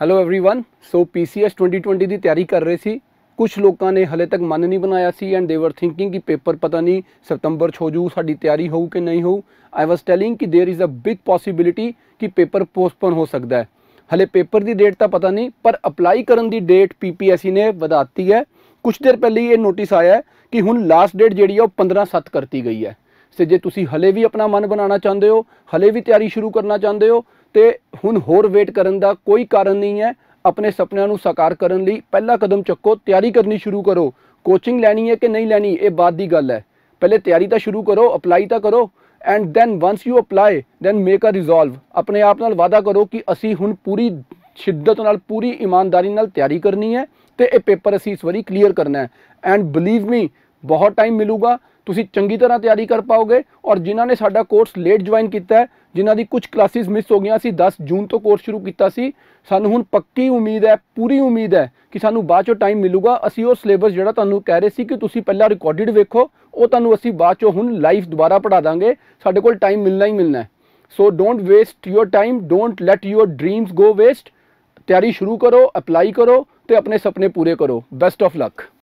Hello everyone so PCS 2020 ਦੀ ਤਿਆਰੀ ਕਰ ਰਹੇ ਸੀ ਕੁਝ ਲੋਕਾਂ ਨੇ ਹਲੇ ਤੱਕ ਮਨ ਨਹੀਂ ਬਣਾਇਆ ਸੀ ਐਂਡ ਦੇ ਵਰ ਥਿੰਕਿੰਗ ਕਿ ਪੇਪਰ ਪਤਾ ਨਹੀਂ ਸਤੰਬਰ 'ਚ ਹੋ ਜੂ ਸਾਡੀ ਤਿਆਰੀ ਹੋਊ ਕਿ ਨਹੀਂ ਹੋਊ ਆਈ ਵਾਸ ਟੈਲਿੰਗ ਕਿ there is a big possibility ਕਿ ਪੇਪਰ ਪੋਸਟਪੋਨ ਹੋ ਸਕਦਾ ਹੈ ਹਲੇ ਪੇਪਰ ਦੀ ਡੇਟ ਤਾਂ ਪਤਾ ਨਹੀਂ ਪਰ ਅਪਲਾਈ ਕਰਨ ਦੀ ਡੇਟ ਪੀਪੀਐਸਸੀ ਨੇ ਵਧਾਤੀ ਹੈ ਕੁਝ ਦੇਰ ਪਹਿਲੇ ਹੀ ਇਹ ਨੋਟਿਸ ਆਇਆ ਹੈ ਕਿ ਹੁਣ ਲਾਸਟ ਡੇਟ ਜਿਹੜੀ ਹੈ ਉਹ 15/7 ਕਰਤੀ ਗਈ ਹੈ ਤੇ ਜੇ ਤੁਸੀਂ ਹਲੇ ਵੀ ਆਪਣਾ ਮਨ ਬਣਾਉਣਾ ਚਾਹੁੰਦੇ ਹੋ ਹਲੇ ਵੀ ਤਿਆਰੀ ਸ਼ੁਰੂ ਕਰਨਾ ਚਾਹੁੰਦੇ ਹੋ ਤੇ ਹੁਣ ਹੋਰ ਵੇਟ ਕਰਨ ਦਾ ਕੋਈ ਕਾਰਨ ਨਹੀਂ ਹੈ। ਆਪਣੇ ਸੁਪਨਿਆਂ ਨੂੰ ਸਾਕਾਰ ਕਰਨ ਲਈ ਪਹਿਲਾ ਕਦਮ ਚੱਕੋ, ਤਿਆਰੀ ਕਰਨੀ ਸ਼ੁਰੂ ਕਰੋ। ਕੋਚਿੰਗ ਲੈਣੀ ਹੈ ਕਿ ਨਹੀਂ ਲੈਣੀ, ਇਹ ਬਾਅਦ ਦੀ ਗੱਲ ਹੈ। ਪਹਿਲੇ ਤਿਆਰੀ ਤਾਂ ਸ਼ੁਰੂ ਕਰੋ ਅਪਲਾਈ ਤਾਂ ਕਰੋ। And then once you apply then make a resolve ਆਪਣੇ ਆਪ ਨਾਲ ਵਾਅਦਾ ਕਰੋ ਕਿ ਅਸੀਂ ਹੁਣ ਪੂਰੀ ਸ਼ਿੱਦਤ ਨਾਲ, ਪੂਰੀ ਇਮਾਨਦਾਰੀ ਨਾਲ ਤਿਆਰੀ ਕਰਨੀ ਹੈ ਤੇ ਇਹ ਪੇਪਰ ਅਸੀਂ ਇਸ ਵਾਰੀ ਕਲੀਅਰ ਕਰਨਾ ਹੈ। ਐਂਡ ਬਲੀਵ ਮੀ ਬਹੁਤ ਟਾਈਮ ਮਿਲੂਗਾ। ਤੁਸੀਂ ਚੰਗੀ ਤਰ੍ਹਾਂ ਤਿਆਰੀ ਕਰ ਪਾਓਗੇ ਔਰ ਜਿਨ੍ਹਾਂ ਨੇ ਸਾਡਾ ਕੋਰਸ ਲੇਟ ਜੁਆਇਨ ਕੀਤਾ ਹੈ, ਜਿਨ੍ਹਾਂ ਦੀ ਕੁਝ ਕਲਾਸਿਸ ਮਿਸ ਹੋ ਗਈਆਂ ਸੀ 10 ਜੂਨ ਤੋਂ ਕੋਰਸ ਸ਼ੁਰੂ ਕੀਤਾ ਸੀ, ਸਾਨੂੰ ਹੁਣ ਪੱਕੀ ਉਮੀਦ ਹੈ, ਪੂਰੀ ਉਮੀਦ ਹੈ ਕਿ ਸਾਨੂੰ ਬਾਅਦ ਚੋਂ ਟਾਈਮ ਮਿਲੂਗਾ। ਅਸੀਂ ਉਹ ਸਿਲੇਬਸ ਜਿਹੜਾ ਤੁਹਾਨੂੰ ਕਹਿ ਰਹੇ ਸੀ ਕਿ ਤੁਸੀਂ ਪਹਿਲਾਂ ਰਿਕਾਰਡਡ ਵੇਖੋ, ਉਹ ਤੁਹਾਨੂੰ ਅਸੀਂ ਬਾਅਦ ਚੋਂ ਹੁਣ ਲਾਈਵ ਦੁਬਾਰਾ ਪੜ੍ਹਾ ਦਾਂਗੇ। ਸਾਡੇ ਕੋਲ ਟਾਈਮ ਮਿਲਣਾ ਹੀ ਮਿਲਣਾ ਹੈ। So don't waste your time don't let your dreams go waste ਤਿਆਰੀ ਸ਼ੁਰੂ ਕਰੋ ਅਪਲਾਈ ਕਰੋ ਤੇ ਆਪਣੇ ਸੁਪਨੇ ਪੂਰੇ ਕਰੋ। Best of luck